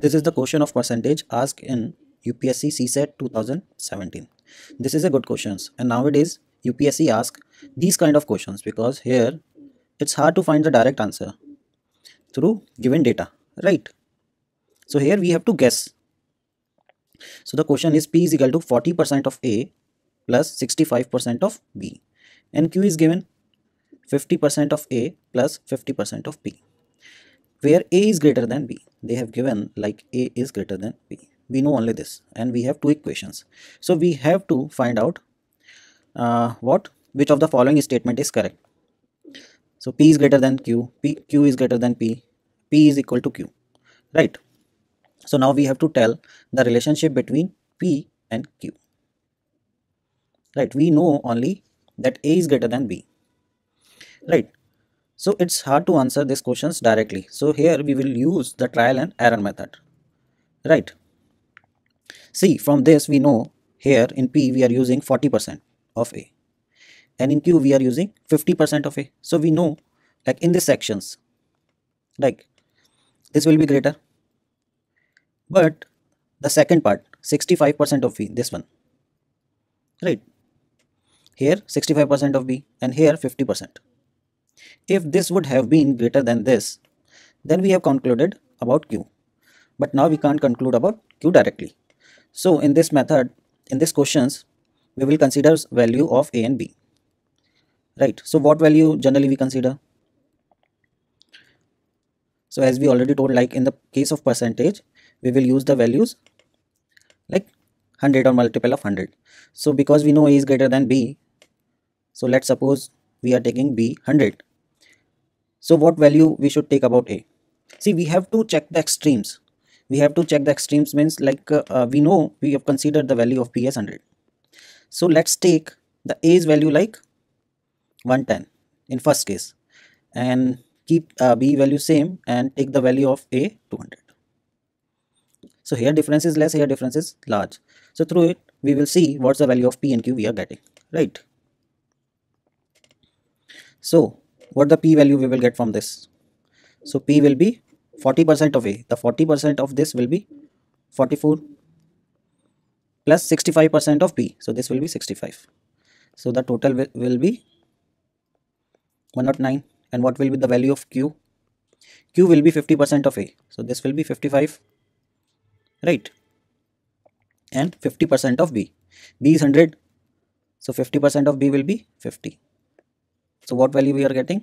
This is the question of percentage asked in UPSC CSAT 2017. This is a good questions and nowadays UPSC ask these kind of questions because here it's hard to find the direct answer through given data, right? So here we have to guess. So the question is P is equal to 40% of A plus 65% of B and Q is given 50% of A plus 50% of B where A is greater than B. They have given like A is greater than B. We know only this and we have two equations. So we have to find out uh, what which of the following statement is correct. So P is greater than Q, P, Q is greater than P, P is equal to Q, right? So now we have to tell the relationship between P and Q, right? We know only that A is greater than B, right? So it's hard to answer these questions directly. So here we will use the trial and error method, right? See from this we know here in P we are using 40% of A and in Q we are using 50% of A. So we know like in the sections like this will be greater but the second part 65% of B this one right here 65% of B and here 50% if this would have been greater than this, then we have concluded about Q. But now we can't conclude about Q directly. So in this method, in this questions, we will consider value of A and B. Right. So what value generally we consider? So as we already told, like in the case of percentage, we will use the values like 100 or multiple of 100. So because we know A is greater than B, so let's suppose we are taking B 100 so what value we should take about a? See we have to check the extremes. We have to check the extremes means like uh, uh, we know we have considered the value of b as 100 so let's take the a's value like 110 in first case and keep uh, b value same and take the value of a 200 so here difference is less here difference is large. So through it we will see what's the value of p and q we are getting right? So what the p value we will get from this? So p will be 40% of a. The 40% of this will be 44 plus 65% of p. So this will be 65 so the total will, will be 109 and what will be the value of q? Q will be 50% of a. So this will be 55 right? And 50% of b. B is 100 so 50% of b will be 50 so what value we are getting?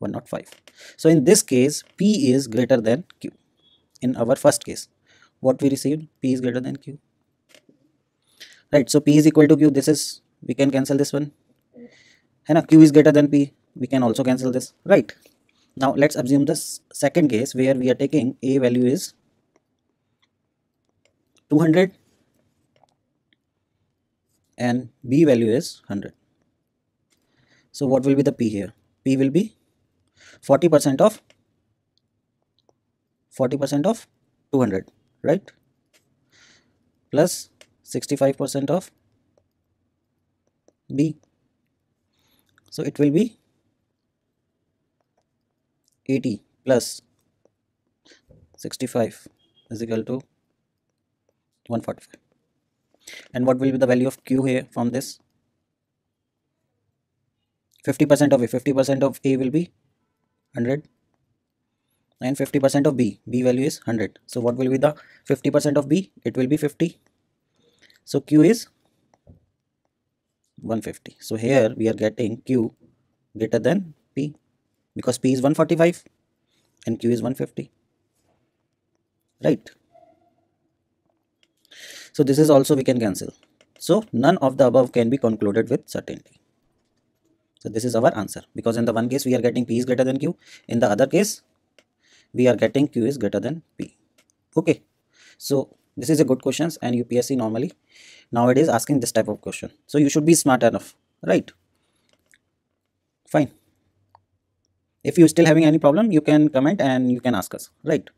105. So in this case, P is greater than Q. In our first case, what we received? P is greater than Q. Right. So P is equal to Q. This is, we can cancel this one. And Q is greater than P. We can also cancel this. Right. Now let's assume this second case where we are taking A value is 200 and B value is 100. So what will be the P here? P will be 40% of 40% of 200, right? Plus 65% of B. So it will be 80 plus 65 is equal to 145. And what will be the value of Q here from this? 50% of A, 50% of A will be 100 and 50% of B, B value is 100. So what will be the 50% of B? It will be 50. So Q is 150. So here we are getting Q greater than P because P is 145 and Q is 150. Right. So this is also we can cancel. So none of the above can be concluded with certainty. So this is our answer because in the one case we are getting P is greater than Q. In the other case we are getting Q is greater than P. Okay. So this is a good questions and UPSC normally nowadays asking this type of question. So you should be smart enough, right? Fine. If you still having any problem, you can comment and you can ask us, right?